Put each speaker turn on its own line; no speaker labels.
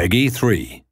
Peggy 3.